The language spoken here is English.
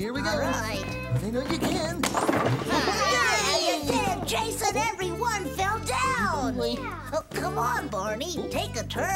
here we go. All right. I know you can. Yeah, you! Jason, everyone fell down! Yeah. Oh, come on, Barney. Take a turn.